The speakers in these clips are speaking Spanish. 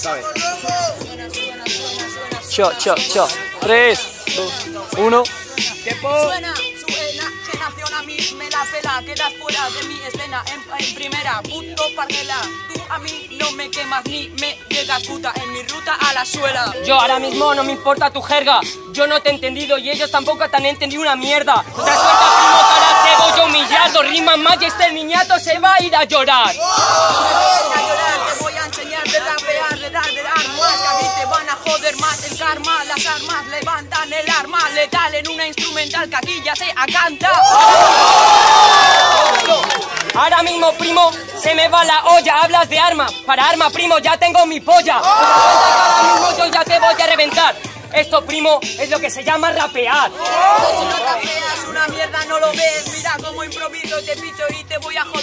¿sabes? Cho, cho, cho. 3, 2, 1. ¡Tiempo! Suena, suena, generación a mí me la pela, quedas fuera de mi escena en, en primera, puto parguela. Tú a mí no me quemas ni me llegas puta en mi ruta a la suela. Yo ahora mismo no me importa tu jerga. Yo no te he entendido y ellos tampoco te han entendido una mierda. ¿Te das cuenta, primo, ahora te voy humillado? Rima más y este niñato se va a ir a llorar. Voy a llorar, el karma, las armas levantan el arma letal en una instrumental que aquí ya se acanta. Ahora mismo, primo, se me va la olla. Hablas de arma. Para arma, primo, ya tengo mi polla. ¿Te das cuenta que ahora mismo yo ya te voy a reventar? Esto, primo, es lo que se llama rapear. Si no rapeas una mierda no lo ves, mira cómo improviso, te piso y te voy a joder.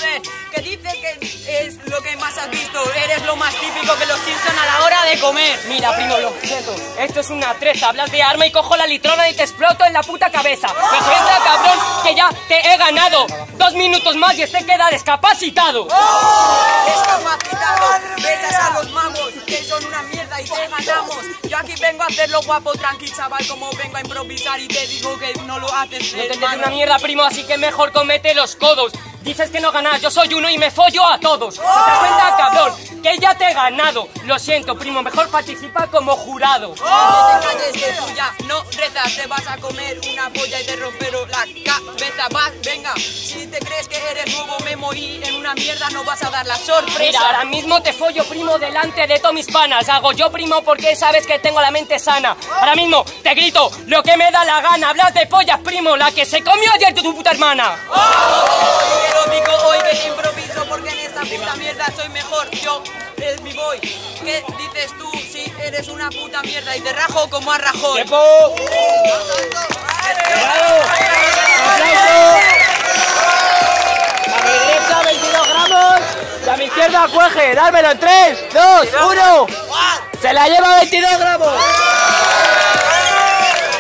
Has visto, eres lo más típico que los Simpson a la hora de comer. Mira, primo, lo siento. Esto es una treta. Hablas de arma y cojo la litrona y te exploto en la puta cabeza. Pero suelta, cabrón, que ya te he ganado. Dos minutos más y este queda discapacitado. Discapacitado, besas a los magos, que son una mierda y te ganamos. Yo aquí vengo a hacerlo guapo, tranqui, chaval, como vengo a improvisar y te digo que no lo haces No te una mierda, primo, así que mejor comete los codos. Dices que no ganas, yo soy uno y me follo a todos. ¿Te das cuenta, cabrón? Que ya te he ganado. Lo siento, primo, mejor participa como jurado. No te calles que tú ya no rezas, te vas a comer una polla y te romperó la cabeza. Vas, venga, si te crees que eres nuevo memo y en una mierda no vas a dar la sorpresa. Mira, ahora mismo te follo, primo, delante de todos mis panas. Hago yo, primo, porque sabes que tengo la mente sana. Ahora mismo te grito lo que me da la gana. Hablas de pollas, primo, la que se comió ayer tu puta hermana. Puta mierda soy mejor. Yo, el b-boy. ¿Qué dices tú si eres una puta mierda y te rajo como a Rajoy? ¡Tiempo! A mi derecha 22 gramos y a mi izquierda cueje. Dármelo en 3, 2, 1. Se la lleva 22 gramos.